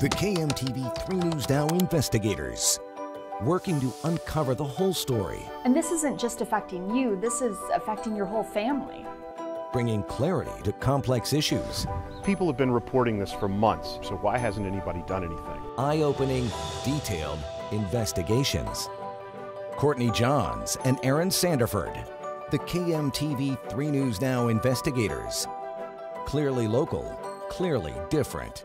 The KMTV 3 News Now investigators working to uncover the whole story, And this isn't just affecting you, this is affecting your whole family. bringing clarity to complex issues, People have been reporting this for months, so why hasn't anybody done anything? eye opening, detailed investigations. Courtney Johns and Aaron Sanderford, the KMTV 3 News Now investigators. Clearly local, clearly different.